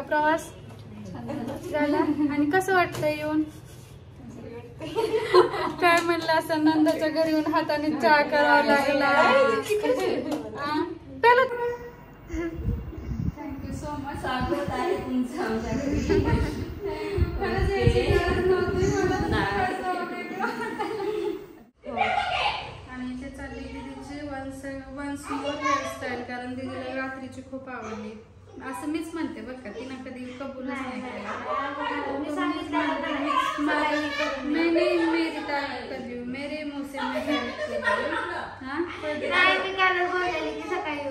का प्रवास? झाला. आणि कसं वाटतंय येऊन? काय म्हणलं असं नंदाच्या घरी येऊन हाताने चहा करावा लागला? थँक्यू सो मच स्वागत आहे तुमचं आमच्या. हो. आणि इथे चालली दीदीची वन्स वन्स मोर हेअरस्टाईल कारण दीदीला रात्रीची खूप आवडली. असं मीच म्हणते बरं का तिनं कधी कबूलच नाही केलं मेरी कर रही हूँ?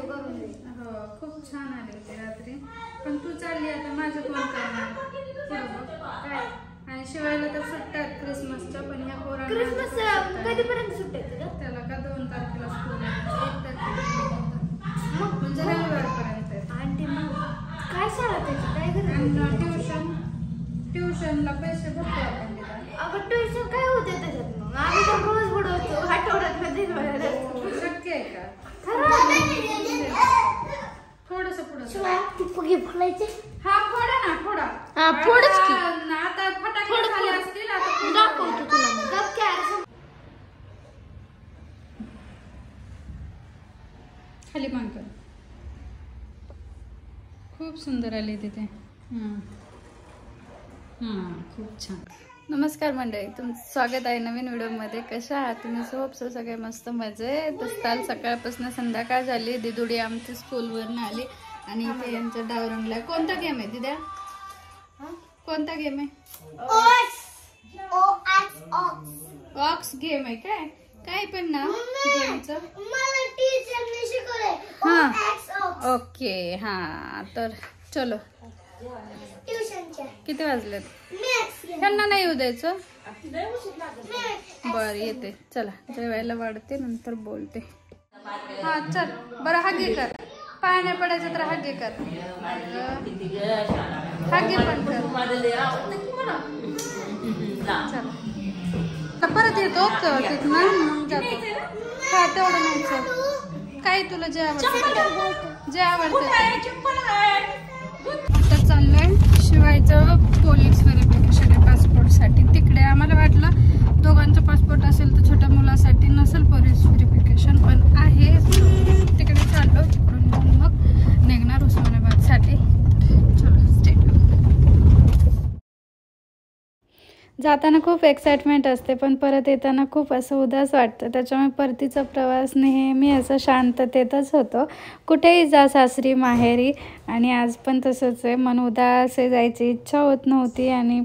कर खूप छान आले होते रात्री. पण तू चालली आता माझं कोण करणार? बघ. आणि शिवायला तर सुट्ट्यात क्रिसमसच्या पण ह्या पोरांना क्रिसमस कधीपर्यंत सुट्टे तुझं त्याला का दोन तारखेला स्कूल एक तारखेला म्हणजे रविवारपर्यंत आहे. आंटी मग काय शाळा त्याची काय आणि गरज ट्युशन ट्युशनला पैसे भरतो आपण तिला अगं ट्युशन काय होते त्याच्यात मग आम्ही तर रोज बुडवतो आठवड्यात मध्ये शक्य आहे का थोडस पुढं फुलायचे हा फोडा ना फोडा. हा, फोडच की. आता फटाके झाले. असतील आता. दाखवतो तुला. मग गप खाली कर खूप सुंदर आले तिथे हां. हां खूप छान. नमस्कार मंडळी तुमचं स्वागत आहे नवीन व्हिडिओमध्ये. कशा आहात? तुम्ही सोप सो सगळे मस्त मजे तर काल सकाळपासून संध्याकाळ झाली. दिदुडी आमची स्कूलवरून आली. आणि इथे यांच्या डाव रंगला कोणता गेम आहे दिद्या? कोणता गेम आहे? ऑक्स गेम आहे काय? काय पण शिकवलंय. हा. ओके हा. तर चलो. किती वाजलेत? त्यांना नाही येऊ द्यायचं? बर येते. चला जेवायला वाढते नंतर बोलते. हा चल. बरं हा घे कर पाय नाही पडायचं तर हा घे कर हा घे पण कर. परत येतो तिथनं मग जातो. हा तेवढं नाही काय तुला जे आवडतं जे आवडतं आता चाललंय शिवायचं पोलीस व्हेरिफिकेशन आहे पासपोर्टसाठी तिकडे आम्हाला वाटलं दोघांचं पासपोर्ट असेल तर छोट्या मुलासाठी नसेल पोलीस व्हेरिफिकेशन पण आहे. तिकडे चाललो मग निघणार उस्मानाबादसाठी. चलो जाताना खूप एक्साइटमेंट असते पण परत येताना खूप असं उदास वाटतं. त्याच्यामुळे परतीचा प्रवास नेहमी असं शांततेतच होतो. कुठेही जा सासरी माहेरी. आणि आज पण तसंच आहे. मन उदास आहे जायची इच्छा होत नव्हती आणि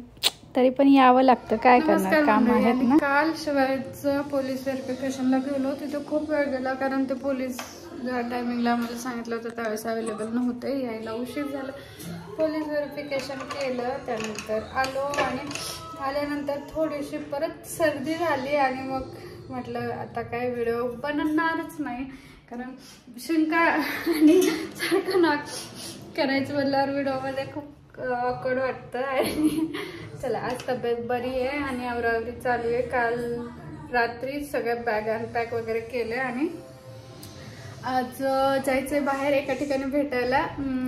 तरी पण यावं लागतं. काय करणार? काम आहेत ना? काल शिवायचं पोलीस व्हेरिफिकेशनला गेलो. तिथे खूप वेळ गेला कारण ते पोलीस ज्या टायमिंगला आम्हाला सांगितलं होतं त्यावेळेस अवेलेबल नव्हतं. यायला उशीर झाला. पोलीस व्हेरिफिकेशन केलं त्यानंतर आलो आणि आल्यानंतर थोडीशी परत सर्दी झाली आणि मग म्हटलं आता काय व्हिडिओ बनणारच नाही. कारण शंका आणि सारखं नाक करायचं म्हटल्यावर व्हिडिओमध्ये खूप ऑकड वाटतं. आणि चला आज तब्येत बरी आहे आणि आवरावरी चालू आहे. काल रात्री सगळ्या बॅग अनपॅक वगैरे केले आणि आज जायचंय बाहेर एका ठिकाणी भेटायला.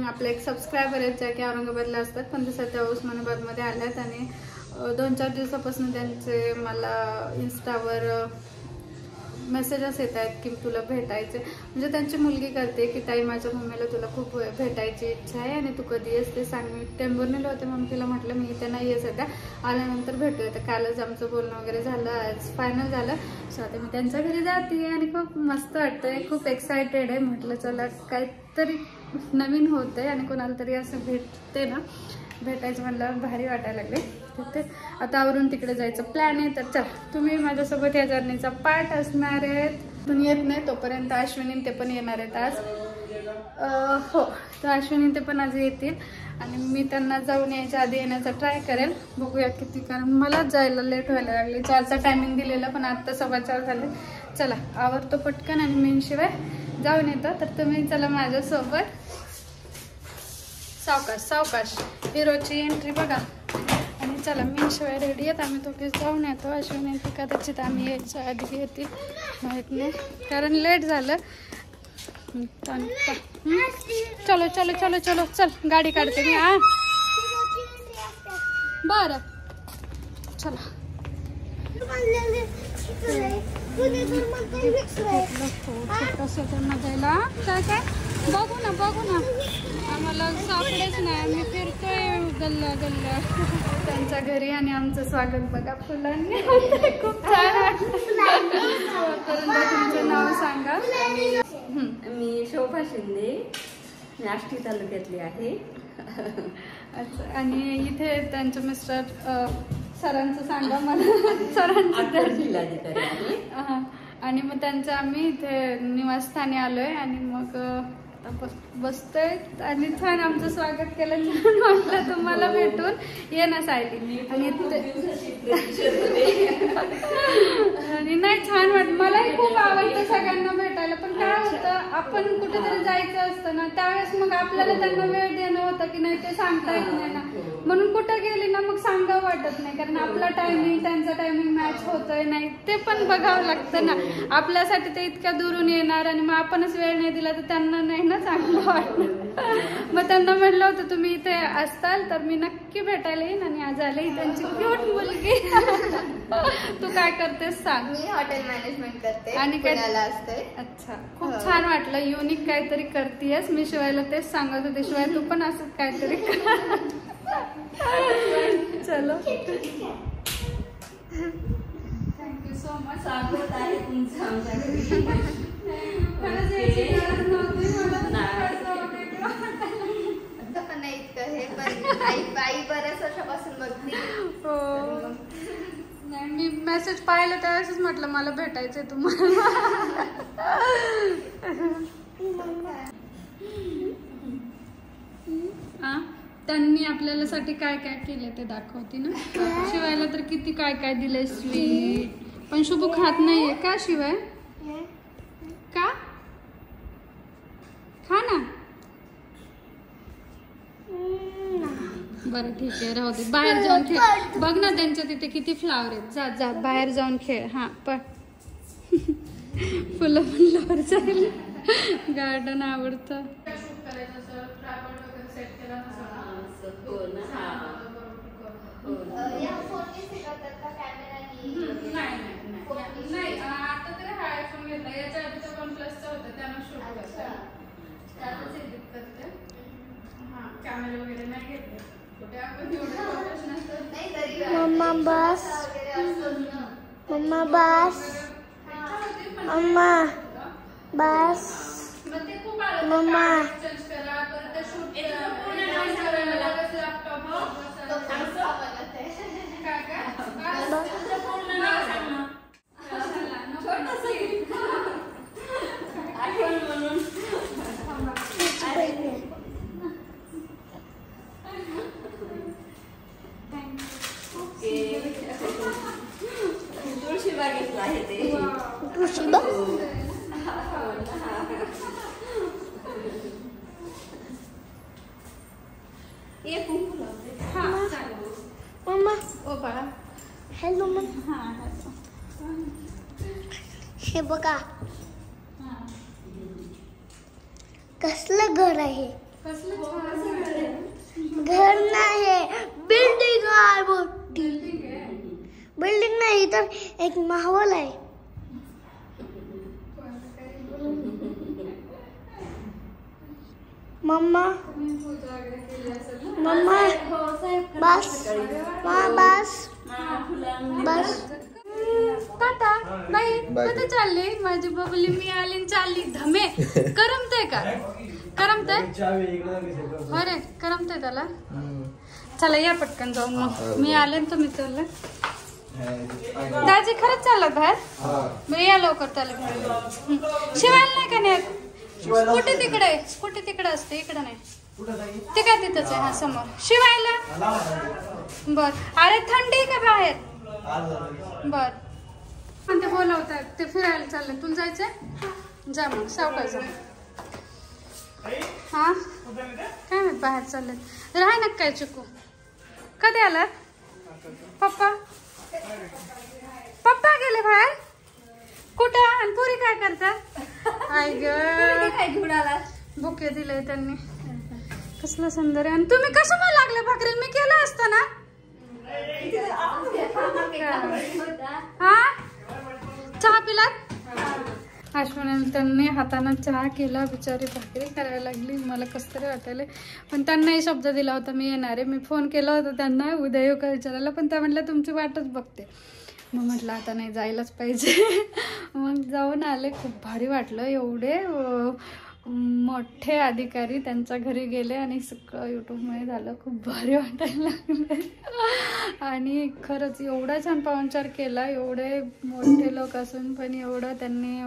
आपले एक सबस्क्रायबर आहेत ज्या की औरंगाबादला असतात. पण ते सध्या उस्मानाबादमध्ये आल्यात आणि दोन चार दिवसापासून त्यांचे मला इन्स्टावर मेसेजेस येत आहेत की तुला भेटायचे म्हणजे त्यांची मुलगी करते की ताई माझ्या मम्मीला तुला खूप भेटायची इच्छा आहे आणि तू कधी येस ते सांग मी टेंबुर्णीला होते मग तिला म्हटलं मी इथे नाही आहे सध्या. आल्यानंतर भेटूया. तर कालच आमचं बोलणं वगैरे झालं आज फायनल झालं. सो आता मी त्यांच्या घरी जाते आणि खूप मस्त वाटतंय खूप एक्सायटेड आहे. म्हटलं चला काहीतरी नवीन होतंय आणि कोणाला तरी असं भेटते ना. भेटायचं म्हणल्यावर भारी वाटायला लागले. तर ते आता आवरून तिकडे जायचं. प्लॅन आहे तर चल. तुम्ही माझ्यासोबत या जर्नीचा पार्ट असणार आहेत. पण येत नाही तोपर्यंत अश्विनी ते पण येणार आहेत आज. हो. तर अश्विनी ते पण आज येतील. आणि मी त्यांना जाऊन यायच्या आधी येण्याचा ट्राय करेल. बघूया किती. कारण मला जायला लेट व्हायला लागले. चारचा टायमिंग दिलेला पण आत्ता सव्वा चार झाले. चला. आवडतो पटकन आणि मेनशिवाय जाऊन येतो. तर तुम्ही चला माझ्यासोबत. सावकाश सावकाश. हिरोची एंट्री बघा. आणि चला मी शिवाय रेडी आहेत. आम्ही दोघे जाऊन येतो. अश्विनी ती कदाचित आम्ही यायच्या आधी येतील माहीत नाही. कारण लेट झालं? चलो चलो. चलो चलो चल गाडी काढते मी हा. बरं. चला. छोटंसं त्यांना द्यायला काय काय? बघू ना बघू ना. आम्हाला सापडेच नाही आम्ही फिरतोय गल्ला गल्ला. त्यांच्या घरी आणि आमचं स्वागत बघा. फुलांनी. खूप छान तर तुमचं नाव सांगा. मी शोभा शिंदे. मी आष्टी तालुक्यातली आहे. अच्छा आणि इथे त्यांचे मिस्टर सरांचं सांगा मला. सरांचं जिल्हाधिकारी. आणि मग त्यांचं आम्ही इथे निवासस्थानी आलोय आणि मग आता बसतोय आणि छान आमचं स्वागत केलं. छान वाटलं तुम्हाला भेटून. ये ना सायली आणि आणि नाही छान वाटत मलाही खूप आवडतं सगळ्यांना भेटायला. पण काय होतं आपण कुठेतरी जायचं असतं ना त्यावेळेस मग आपल्याला त्यांना वेळ देणं होतं की नाही ते सांगता येत नाही ना. म्हणून कुठं गेली ना मग सांगावं वाटत नाही. कारण आपला टायमिंग त्यांचा टायमिंग मॅच होतोय नाही ते पण बघावं लागतं ना. आपल्यासाठी ते इतक्या दुरून येणार आणि मग आपणच वेळ नाही दिला तर त्यांना नाही ना चांगलं वाटत मग त्यांना म्हटलं होतं तुम्ही इथे असताल तर मी नक्की भेटायला येईन आणि आज आले ही त्यांची क्यूट मुलगी. तू काय करतेस सांग. मी हॉटेल मॅनेजमेंट करते आणि काय- असते. अच्छा. खूप छान वाटलं. युनिक काहीतरी करतेयस. मी शिवायला तेच सांगत होते. शिवाय तू पण असं काहीतरी कर. चलो. थँक्यू सो मच स्वागत आहे तुमचं नाही. इतकं हे पण आई आई बऱ्याच वर्षापासून बघते. हो. नाही मी मेसेज पाहिलं त्यावेळेसच म्हटलं मला भेटायचंय तुम्हाला. त्यांनी आपल्याला साठी काय काय केलं ते दाखवते ना? शिवायला तर किती काय काय दिलंय स्वीट पण शुभू खात नाहीये का शिवाय? का? खा ना. बरं ठीक आहे राहू दे. बाहेर जाऊन खेळ. बघ ना त्यांच्या तिथे किती फ्लावर आहेत. जा जा बाहेर जाऊन खेळ. हा पण फुलं फुलावर जाईल. गार्डन आवडतं हो ना हा हो ना. या फोनने शिकवतात का कॅमेरानी नाही आता तर हा आयफोन घेतला याच्या आधी तो वन प्लसचा होता त्यानं शूट करते त्यातच एडिट करते हा कॅमेरा वगैरे नाही घेतले कुठे आपण एवढे प्रोफेशनल तर नाही तरी मम्मा बस. मम्मा बस. मम्मा बस. मग ते खूप आलं मम्मा. चेंज करा परत ते शूट करायला ये कुंकू लावते हा। मम्मा। ओ बाळा हॅलो मग हा हा। हे बघा कसलं घर आहे घर नाही बिल्डिंग आहे. बिल्डिंग नाही तर एक माहौल आहे मम्मा? मम्मा बस मा बस बस। टाटा बाई कुठे चालली? माझी बबली मी आली चालली. धमे करमतय का? करमतय? अरे करमतय त्याला? चला या पटकन जाऊन मग. मी आले ना तुम्ही चाललं. दाजी खरंच चाललं बाहेर? बरं या लवकर त्याला. शिवायला नाही का नाही स्कूटी तिकडे? स्कूटी तिकडे असते? इकडे नाही. ते काय तिथंच आहे? हा समोर. शिवायला? बर. अरे थंडी आहे का बाहेर? बर. पण ते बोलवतात. ते फिरायला चालले तुला जायचंय? जा मग. सावकाश हा? काय माहीत बाहेर चालले राह ना काय चुकू. कधी आलात? पप्पा? पप्पा गेले बाहेर? कुठं? आणि पुरी काय करतात? हाय काय बुके दिले त्यांनी. कसलं सुंदर आहे. आणि तुम्ही कसं मला लागले भाकरी? मी केलं असतं ना? चहा पिलात? अश्विनी त्यांनी हातानं चहा केला बिचारी भाकरी करायला लागली. मला कस तरी वाटायला पण त्यांनाही शब्द दिला होता मी येणार आहे. मी फोन केला होता त्यांना उद्या येऊ का विचारायला? पण त्या म्हटलं तुमची वाटच बघते. मग म्हटलं आता नाही जायलाच पाहिजे. मग जाऊन आले. खूप भारी वाटलं. एवढे मोठे अधिकारी त्यांच्या घरी गेले आणि सगळं यूट्यूबमुळे झालं. खूप भारी वाटायला लागलं. आणि खरंच एवढा छान पाहुणचार केला. एवढे मोठे लोक असून पण एवढं त्यांनी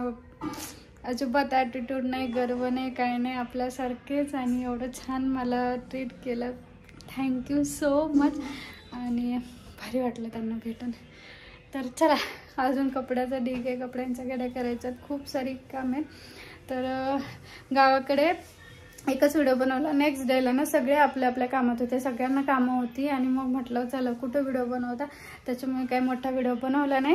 अजिबात ॲटिट्यूड नाही गर्व नाही काय नाही आपल्यासारखेच. आणि एवढं छान मला ट्रीट केलं. थँक्यू सो मच आणि भारी वाटलं त्यांना भेटून. तर चला अजून कपड्याचा ढीग आहे कपड्यांच्या गड्या करायच्यात. खूप सारी काम. आहे तर गावाकडे एकच व्हिडिओ बनवला. नेक्स्ट डेला ना सगळे आपल्या आपल्या कामात होते. सगळ्यांना कामं होती आणि मग म्हटलं चला कुठं व्हिडिओ बनवता? त्याच्यामुळे काही मोठा व्हिडिओ बनवला नाही.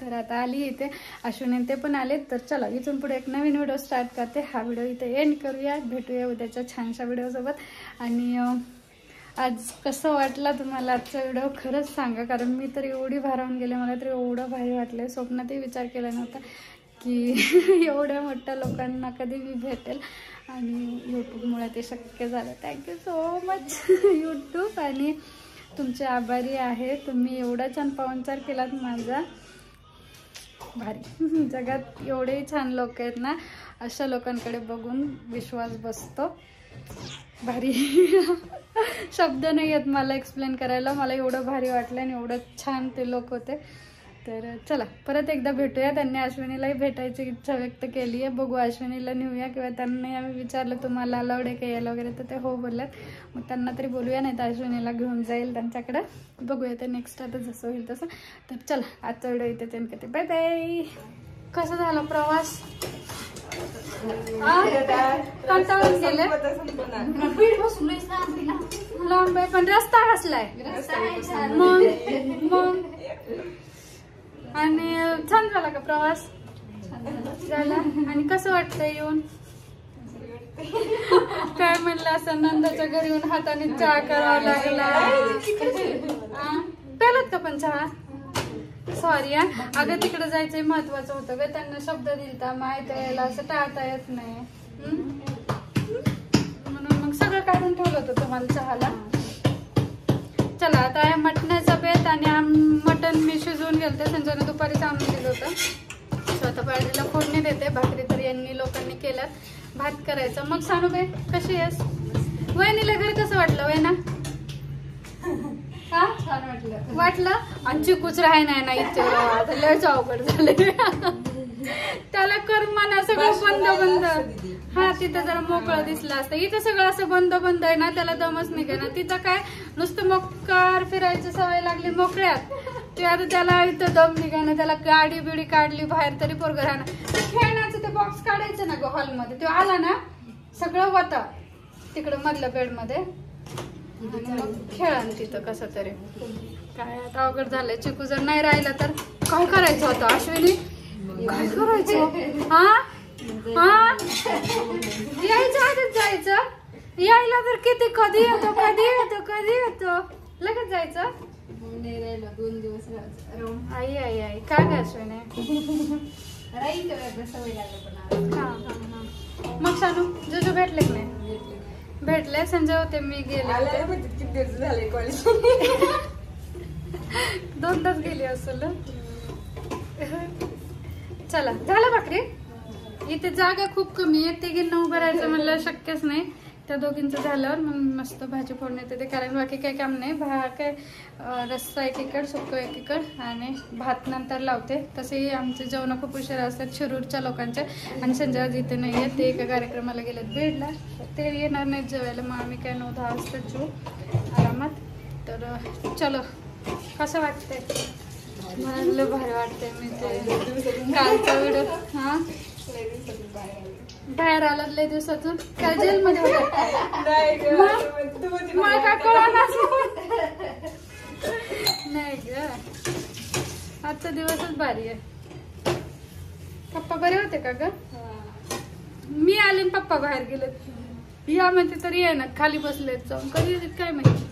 तर आता आली इथे. अश्विन ते पण आले तर चला इथून पुढे एक नवीन व्हिडिओ स्टार्ट करते. हा व्हिडिओ इथे एंड करूया. भेटूया उद्याच्या छानशा व्हिडिओसोबत. आणि आज कसं वाटलं तुम्हाला आजचा व्हिडिओ? खरंच सांगा कारण मी तर एवढी भारावून गेले मला तर एवढं भारी वाटलं स्वप्नातही विचार केला नव्हता की एवढ्या मोठ्या लोकांना कधी मी भेटेल. आणि यूट्यूबमुळे ते शक्य झालं. थँक्यू सो मच यूट्यूब आणि तुमचे आभारी आहे. तुम्ही एवढा छान पाहुणचार केलात माझा. भारी. जगात एवढे छान लोक आहेत ना अशा लोकांकडे बघून विश्वास बसतो. भारी. शब्द नाही आहेत मला एक्सप्लेन करायला. मला एवढं भारी वाटलं आणि एवढं छान ते लोक होते. तर चला परत एकदा भेटूया. त्यांनी अश्विनीलाही भेटायची इच्छा व्यक्त केली आहे बघू अश्विनीला नेऊया किंवा त्यांनी आम्ही विचारलं तुम्हाला अलाउड आहे का यायला वगैरे? तर ते हो बोलल्यात. मग त्यांना तरी बोलूया नाही तर अश्विनीला घेऊन जाईल त्यांच्याकडे. बघूया ते नेक्स्ट आता जसं होईल तसं. तर चला आजचा व्हिडिओ इथे त्यांनी करते. बाय बाय कसं झाला प्रवास? कंटाळून गेले. लांब आहे पण रस्ता कसलाय मग मग. आणि छान झाला का प्रवास? झाला. आणि कसं वाटतंय येऊन? काय म्हणलं असं नंदाच्या घरी येऊन हाताने चहा करावा लागला? प्यालात का पण चहा? सॉरी हा. अगं तिकडे जायचं महत्वाचं होतं ग. त्यांना शब्द दिलता माहीत यायला असं टाळता येत नाही. म्हणून मग सगळं काढून ठेवलं होतं तुम्हाला चहाला. चला आता आहे मटणाचा बेत आणि मटण मी शिजवून गेलते. त्यांच्यानं दुपारीच आणून दिलं होतं. स्वतः पाडीला फोडणी देते. भाकरी तर यांनी लोकांनी केल्यात. भात करायचा. मग सांगू बे कशी आहेस? वहिनीला घर कसं वाटलं वय ना छान वाटलं. वाटलं? आणि चिकूच राहाय नाही ना इथे. आता लयच अवघड झाले त्याला कर म्हणा सगळं बंद बंद. हा तिथं जरा मोकळं दिसलं असतं. इथं सगळं असं बंद बंद आहे ना त्याला दमच निघे ना. तिथं काय नुसतं मोकार फिरायची सवय लागली मोकळ्यात. ते आता त्याला इथं दम निघाना त्याला गाडी बिडी काढली बाहेर तरी पोरग राहणार. ते खेळण्याचं ते बॉक्स काढायचं ना ग हॉलमध्ये तो आला ना सगळं होता तिकडं मधल्या बेडमध्ये मग खेळा ना तिथं कसं तरी. काय आता अवघड झालंय. चिकू जर नाही राहिला तर काय करायचं होतं अश्विनी? काय करायचं? हा? हा? यायचं आधीच जायचं. यायला तर किती कधी येतो कधी येतो कधी येतो? लगेच जायचं? दोन दिवस आई आई आई. काय काय अश्विनी? मग सांगू जुजू भेटले की नाही? भेटले संजय होते मी गेले. किती दिवस झाले कॉलेज दोनदाच गेली असेल. चला झालं भाकरी? इथे जागा खूप कमी आहे तिघींना उभं राहायचं म्हणलं शक्यच नाही. त्या दोघींचं झाल्यावर मग मस्त भाजी फोडणी येते कारण बाकी काही काम नाही. भा काय रस्सा एकीकड सुकतो एकीकड आणि भात नंतर लावते. तसेही आमचे जेवण खूप उशिरा असतात शिरूरच्या लोकांचे. आणि संजय इथे नाही आहेत ते एका कार्यक्रमाला गेलेत बीडला. ते येणार नाहीत जेवायला. मग आम्ही काय नऊ दहा वाजता जेऊ. आरामात. तर चलो. कसं वाटतंय? मला भारी वाटतंय मी ते. कालचा व्हिडिओ. हां? बाहेर आलात लय दिवसातून? काय काय कळणार नाही ग आजचा दिवसच भारी आहे. पप्पा बरे होते का ग? मी आले पप्पा बाहेर गेलेत. या म्हणते तरी आहे ना खाली बसलेत जाऊन. कधी काय माहिती?